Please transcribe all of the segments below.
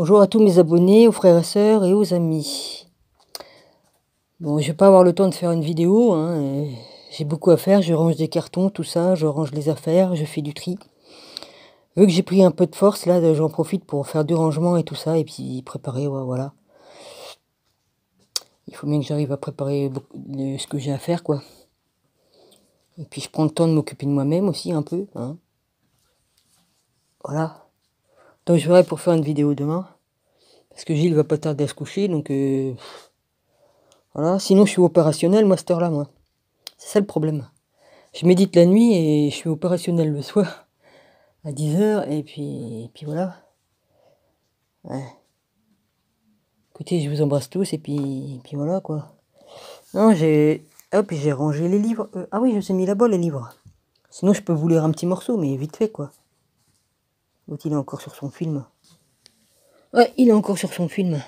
Bonjour à tous mes abonnés, aux frères et sœurs et aux amis. Bon, je vais pas avoir le temps de faire une vidéo, hein, j'ai beaucoup à faire, je range des cartons, tout ça, je range les affaires, je fais du tri. Vu que j'ai pris un peu de force, là, j'en profite pour faire du rangement et tout ça, et puis préparer, voilà. Il faut bien que j'arrive à préparer ce que j'ai à faire, quoi. Et puis je prends le temps de m'occuper de moi-même aussi, un peu, hein. Voilà. Donc je verrai pour faire une vidéo demain. Parce que Gilles va pas tarder à se coucher, donc euh, voilà. Sinon je suis opérationnel, moi, cette heure-là, moi. C'est ça le problème. Je médite la nuit et je suis opérationnel le soir à 10h et puis, puis voilà. Ouais. Écoutez, je vous embrasse tous et puis, puis voilà quoi. Non, j'ai. Hop, j'ai rangé les livres. Euh, ah oui, je suis mis là-bas les livres. Sinon, je peux vous lire un petit morceau, mais vite fait quoi. L'autre, il est encore sur son film. Ouais, il est encore sur son film.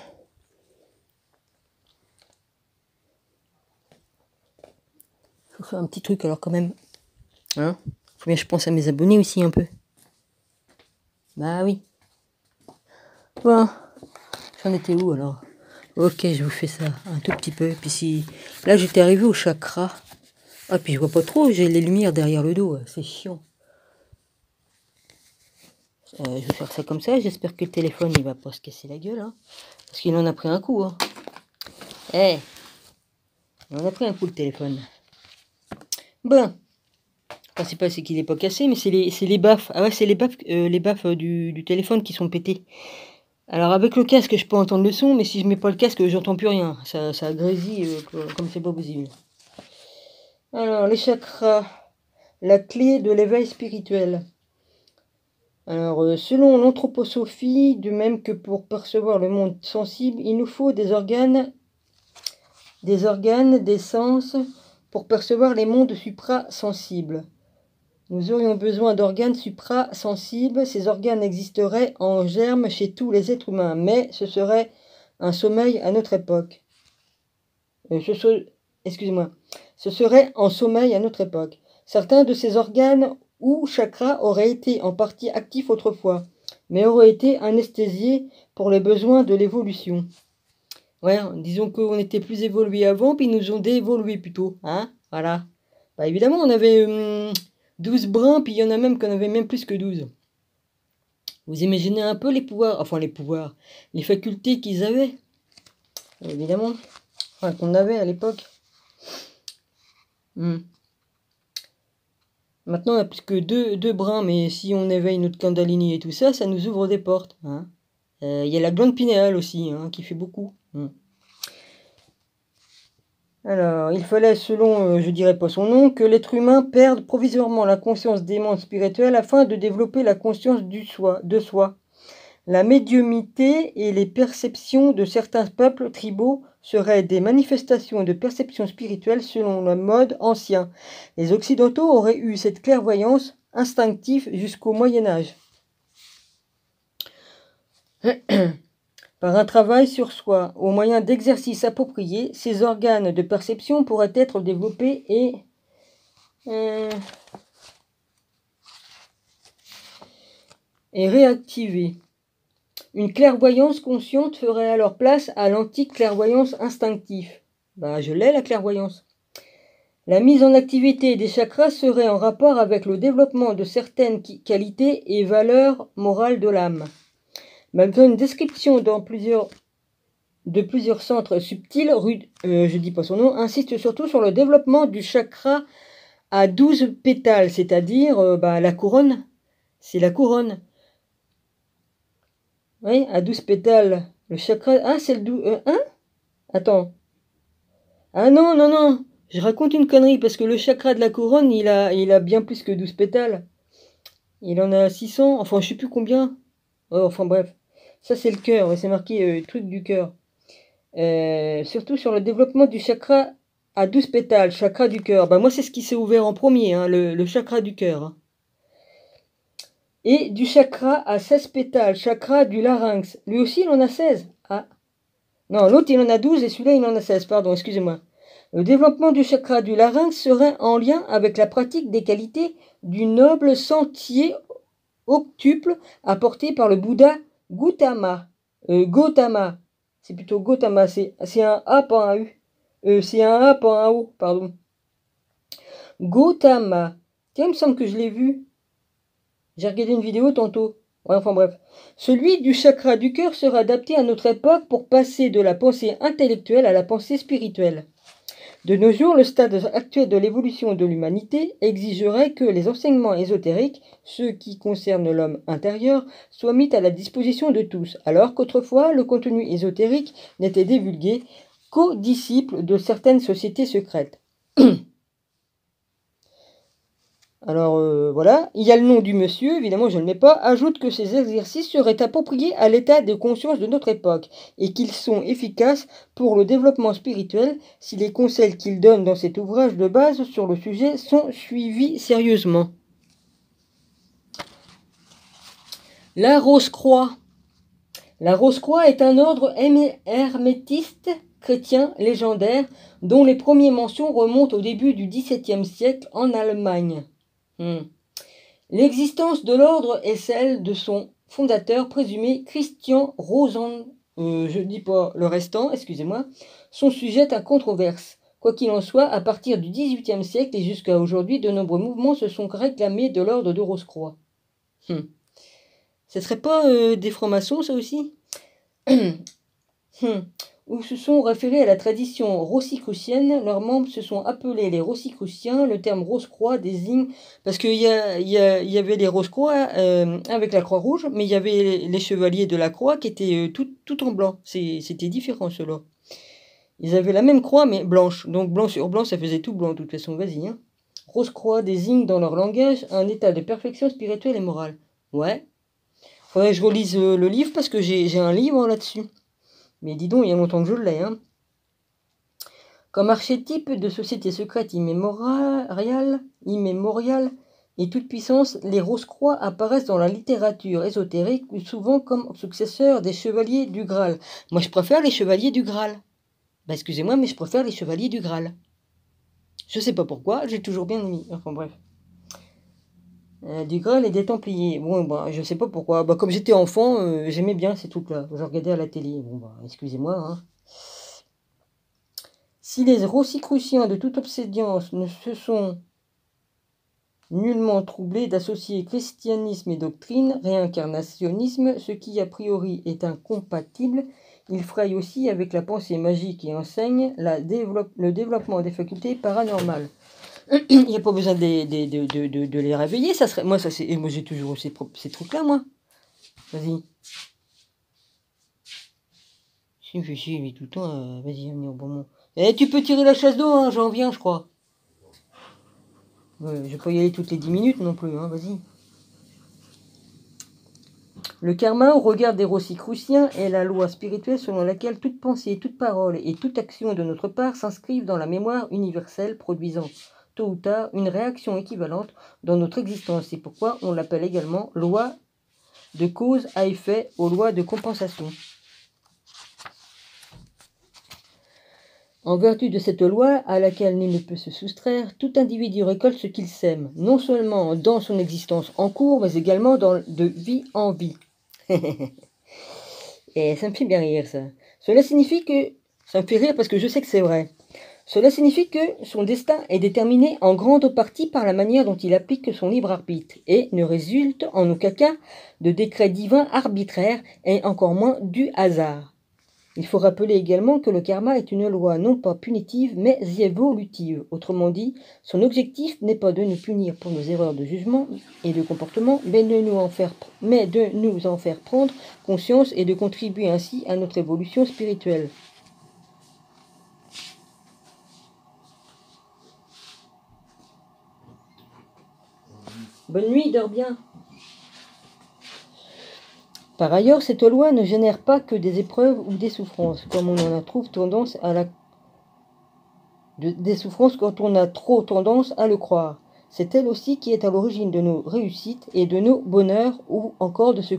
Faut faire un petit truc alors quand même. Hein Faut bien que je pense à mes abonnés aussi un peu. Bah oui. Bon. J'en étais où alors? Ok, je vous fais ça un tout petit peu. Puis si... Là, j'étais arrivé au chakra. Ah, puis je vois pas trop, j'ai les lumières derrière le dos. C'est chiant. Euh, je vais faire ça comme ça. J'espère que le téléphone il va pas se casser la gueule. Hein, parce qu'il en a pris un coup. Eh Il en a pris un coup le téléphone. Bon. Le principal c'est qu'il n'est pas cassé, mais c'est les, les baffes. Ah ouais, c'est les baffes, euh, les euh, du, téléphone qui sont pétés. Alors avec le casque, je peux entendre le son, mais si je mets pas le casque, j'entends plus rien. Ça, ça grésille comme c'est pas possible. Alors, les chakras. La clé de l'éveil spirituel. Alors, euh, selon l'anthroposophie, de même que pour percevoir le monde sensible, il nous faut des organes, des organes, des sens pour percevoir les mondes suprasensibles. Nous aurions besoin d'organes suprasensibles. Ces organes existeraient en germe chez tous les êtres humains, mais ce serait un sommeil à notre époque. Euh, excusez-moi. Ce serait en sommeil à notre époque. Certains de ces organes ou chakra aurait été en partie actif autrefois, mais aurait été anesthésié pour les besoins de l'évolution. Ouais, disons qu'on était plus évolué avant, puis nous ont dévolué plutôt, hein, voilà. Bah évidemment, on avait 12 hum, brins, puis il y en a même qu'on avait même plus que 12. Vous imaginez un peu les pouvoirs, enfin les pouvoirs, les facultés qu'ils avaient, évidemment, enfin qu'on avait à l'époque. Hum. Maintenant, on plus que deux, deux, brins, mais si on éveille notre Kundalini et tout ça, ça nous ouvre des portes. Hein. Euh, il y a la glande pinéale aussi, hein, qui fait beaucoup. Hmm. Alors, il fallait, selon, euh, je dirais pas son nom, que l'être humain perde provisoirement la conscience des mondes spirituels afin de développer la conscience du de soi. La médiumité et les perceptions de certains peuples tribaux seraient des manifestations de perception spirituelle selon le mode ancien. Les Occidentaux auraient eu cette clairvoyance instinctive jusqu'au Moyen Âge. Par un travail sur soi, au moyen d'exercices appropriés, ces organes de perception pourraient être développés et euh, et réactivés. Une clairvoyance consciente ferait alors place à l'antique clairvoyance instinctive. Bah, je l'ai la clairvoyance. La mise en activité des chakras serait en rapport avec le développement de certaines qualités et valeurs morales de l'âme. Malgré une description de plusieurs centres subtils, rude, euh, je dis pas son nom, insiste surtout sur le développement du chakra à 12 pétales, c'est-à-dire euh, bah, la couronne. C'est la couronne. Oui, à 12 pétales. Le chakra. Ah, c'est le 12. Euh, hein Attends. Ah non, non, non. Je raconte une connerie parce que le chakra de la couronne, il a, il a bien plus que 12 pétales. Il en a 600. Enfin, je sais plus combien. Oh, enfin, bref. Ça, c'est le cœur. C'est marqué euh, truc du cœur. Euh, surtout sur le développement du chakra à 12 pétales, chakra du cœur. Bah, moi, c'est ce qui s'est ouvert en premier, hein, le, le, chakra du cœur. Hein et du chakra à 16 pétales, chakra du larynx. Lui aussi, il en a 16. Ah. Non, l'autre, il en a 12 et celui-là, il en a 16. Pardon, excusez-moi. Le développement du chakra du larynx serait en lien avec la pratique des qualités du noble sentier octuple apporté par le Bouddha Gautama. Euh, Gautama. C'est plutôt Gautama. C'est un A, pas un U. Euh, c'est un A, pas un O, pardon. Gautama. Tiens, il me semble que je l'ai vu. J'ai regardé une vidéo tantôt. Enfin bref. Celui du chakra du cœur sera adapté à notre époque pour passer de la pensée intellectuelle à la pensée spirituelle. De nos jours, le stade actuel de l'évolution de l'humanité exigerait que les enseignements ésotériques, ceux qui concernent l'homme intérieur, soient mis à la disposition de tous, alors qu'autrefois le contenu ésotérique n'était divulgué qu'aux disciples de certaines sociétés secrètes. Alors euh, voilà, il y a le nom du monsieur, évidemment je ne le mets pas, ajoute que ces exercices seraient appropriés à l'état de conscience de notre époque et qu'ils sont efficaces pour le développement spirituel si les conseils qu'il donne dans cet ouvrage de base sur le sujet sont suivis sérieusement. La Rose-Croix. La Rose-Croix est un ordre hermétiste chrétien légendaire dont les premières mentions remontent au début du XVIIe siècle en Allemagne. Hmm. L'existence de l'ordre est celle de son fondateur présumé Christian Rosen, euh, je ne dis pas le restant, excusez-moi, sont sujets à controverse. Quoi qu'il en soit, à partir du XVIIIe siècle et jusqu'à aujourd'hui, de nombreux mouvements se sont réclamés de l'ordre de Rose-Croix. Hmm. Ce serait pas euh, des francs-maçons, ça aussi? Hmm où se sont référés à la tradition rosicrucienne. Leurs membres se sont appelés les rosicruciens. Le terme Rose-Croix désigne. Parce qu'il y, y, avait les Rose-Croix euh, avec la Croix-Rouge, mais il y avait les chevaliers de la Croix qui étaient euh, tout, tout, en blanc. C'était différent ceux-là. Ils avaient la même croix, mais blanche. Donc blanc sur blanc, ça faisait tout blanc, de toute façon. Vas-y. Hein. Rose-Croix désigne dans leur langage un état de perfection spirituelle et morale. Ouais. Faudrait que je relise euh, le livre parce que j'ai un livre là-dessus. Mais dis donc, il y a longtemps que je l'ai. Hein. Comme archétype de société secrète immémoriale, et toute puissance, les Rose-Croix apparaissent dans la littérature ésotérique souvent comme successeurs des chevaliers du Graal. Moi, je préfère les chevaliers du Graal. Bah, excusez-moi, mais je préfère les chevaliers du Graal. Je sais pas pourquoi, j'ai toujours bien aimé. Enfin, bref. Euh, du Graal et des Templiers. Bon, bah, je sais pas pourquoi. Bah, comme j'étais enfant, euh, j'aimais bien ces trucs-là. Je regardais à la télé. Bon, bah, excusez-moi. Hein. Si les Rosicruciens de toute obsédience ne se sont nullement troublés d'associer christianisme et doctrine, réincarnationnisme, ce qui a priori est incompatible, ils frayent aussi avec la pensée magique et enseignent la le développement des facultés paranormales. Il n'y a pas besoin de de, de, de, les réveiller. Ça serait, moi, ça, c'est, moi j'ai toujours ces, ces trucs-là, moi. Vas-y. Si, me chier, mais tout le temps, euh, vas-y, venez au bon moment. Eh, tu peux tirer la chasse d'eau, hein, j'en viens, je crois. Ouais, je vais pas y aller toutes les 10 minutes non plus, hein, vas-y. Le karma, au regard des Rosicruciens, est la loi spirituelle selon laquelle toute pensée, toute parole et toute action de notre part s'inscrivent dans la mémoire universelle, produisant tôt ou tard une réaction équivalente dans notre existence. C'est pourquoi on l'appelle également loi de cause à effet aux lois de compensation. En vertu de cette loi, à laquelle nul ne peut se soustraire, tout individu récolte ce qu'il sème, non seulement dans son existence en cours, mais également de vie en vie. Et ça me fait bien rire, ça. Cela signifie que... Ça me fait rire parce que je sais que c'est vrai. Cela signifie que son destin est déterminé en grande partie par la manière dont il applique son libre arbitre et ne résulte en aucun cas de décrets divins arbitraires et encore moins du hasard. Il faut rappeler également que le karma est une loi non pas punitive mais évolutive. Autrement dit, son objectif n'est pas de nous punir pour nos erreurs de jugement et de comportement, mais de nous en faire, mais de nous en faire prendre conscience et de contribuer ainsi à notre évolution spirituelle. Bonne nuit, dors bien. Par ailleurs, cette loi ne génère pas que des épreuves ou des souffrances, comme on en a trouve tendance à la des souffrances quand on a trop tendance à le croire. C'est elle aussi qui est à l'origine de nos réussites et de nos bonheurs ou encore de ce,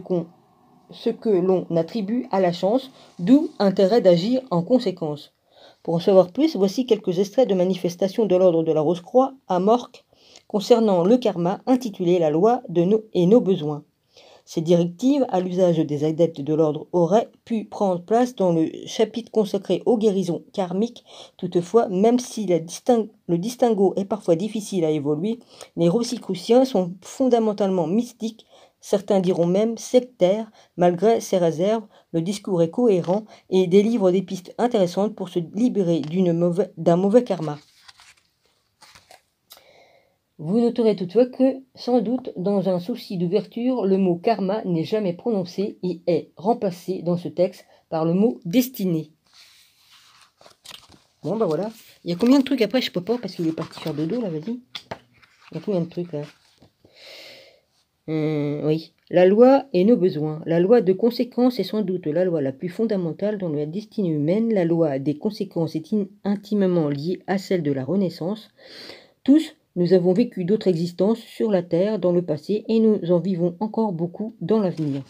ce que l'on attribue à la chance, d'où intérêt d'agir en conséquence. Pour en savoir plus, voici quelques extraits de manifestations de l'ordre de la Rose-Croix à Morque concernant le karma intitulé La loi de nos et nos besoins. Ces directives à l'usage des adeptes de l'ordre auraient pu prendre place dans le chapitre consacré aux guérisons karmiques. Toutefois, même si le distinguo est parfois difficile à évoluer, les Rosicruciens sont fondamentalement mystiques, certains diront même sectaires, malgré ces réserves, le discours est cohérent et délivre des pistes intéressantes pour se libérer d'un mauvais karma. Vous noterez toutefois que, sans doute, dans un souci d'ouverture, le mot karma n'est jamais prononcé et est remplacé dans ce texte par le mot destinée. Bon, ben voilà. Il y a combien de trucs après Je peux pas parce qu'il est parti faire dodo là, vas-y. Il y a combien de trucs là? Hum, Oui. La loi et nos besoins. La loi de conséquence est sans doute la loi la plus fondamentale dans la destinée humaine. La loi des conséquences est intimement liée à celle de la Renaissance. Tous, nous avons vécu d'autres existences sur la Terre dans le passé et nous en vivons encore beaucoup dans l'avenir.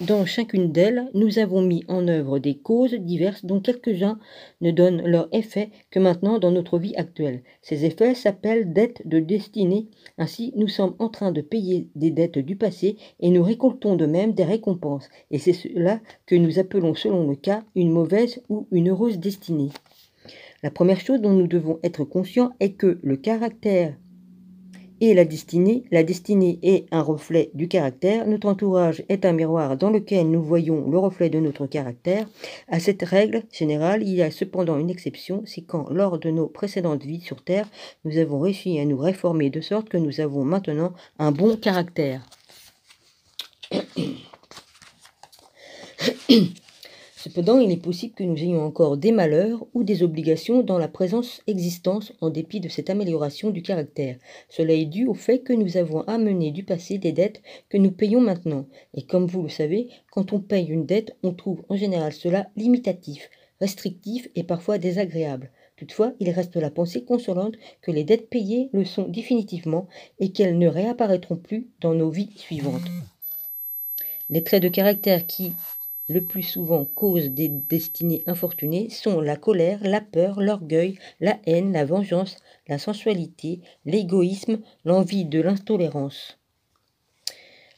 Dans, chacune d'elles, nous avons mis en œuvre des causes diverses dont quelques-uns ne donnent leur effet que maintenant dans notre vie actuelle. Ces effets s'appellent dettes de destinée. Ainsi, nous sommes en train de payer des dettes du passé et nous récoltons de même des récompenses. Et c'est cela que nous appelons selon le cas une mauvaise ou une heureuse destinée. La première chose dont nous devons être conscients est que le caractère et la destinée, la destinée est un reflet du caractère, notre entourage est un miroir dans lequel nous voyons le reflet de notre caractère. À cette règle générale, il y a cependant une exception, c'est quand, lors de nos précédentes vies sur Terre, nous avons réussi à nous réformer de sorte que nous avons maintenant un bon caractère. Cependant, il est possible que nous ayons encore des malheurs ou des obligations dans la présence existence en dépit de cette amélioration du caractère. Cela est dû au fait que nous avons amené du passé des dettes que nous payons maintenant. Et comme vous le savez, quand on paye une dette, on trouve en général cela limitatif, restrictif et parfois désagréable. Toutefois, il reste la pensée consolante que les dettes payées le sont définitivement et qu'elles ne réapparaîtront plus dans nos vies suivantes. Les traits de caractère qui le plus souvent cause des destinées infortunées sont la colère, la peur, l'orgueil, la haine, la vengeance, la sensualité, l'égoïsme, l'envie de l'intolérance.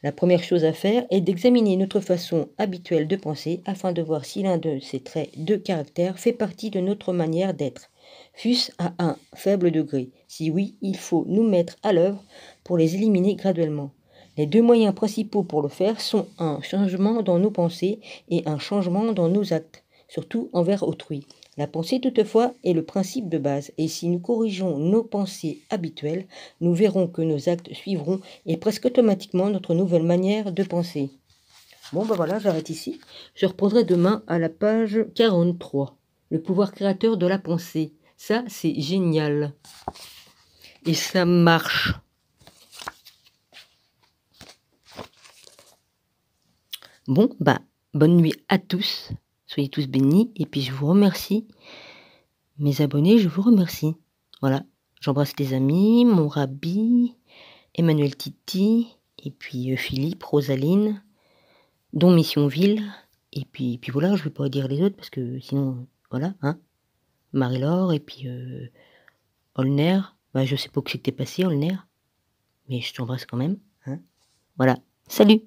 La première chose à faire est d'examiner notre façon habituelle de penser afin de voir si l'un de ces traits de caractère fait partie de notre manière d'être, fût-ce à un faible degré. Si oui, il faut nous mettre à l'œuvre pour les éliminer graduellement. Les deux moyens principaux pour le faire sont un changement dans nos pensées et un changement dans nos actes, surtout envers autrui. La pensée toutefois est le principe de base et si nous corrigeons nos pensées habituelles, nous verrons que nos actes suivront et presque automatiquement notre nouvelle manière de penser. Bon ben voilà, j'arrête ici. Je reprendrai demain à la page 43. Le pouvoir créateur de la pensée. Ça, c'est génial. Et ça marche. Bon, bah, bonne nuit à tous. Soyez tous bénis. Et puis, je vous remercie. Mes abonnés, je vous remercie. Voilà. J'embrasse les amis, mon rabbi, Emmanuel Titi, et puis euh, Philippe, Rosaline, dont Missionville. Et puis, puis voilà, je ne vais pas dire les autres parce que sinon, voilà, hein. Marie-Laure, et puis euh, Olner. Bah, je sais pas que c'était passé, Olner. Mais je t'embrasse quand même. Hein. Voilà. Salut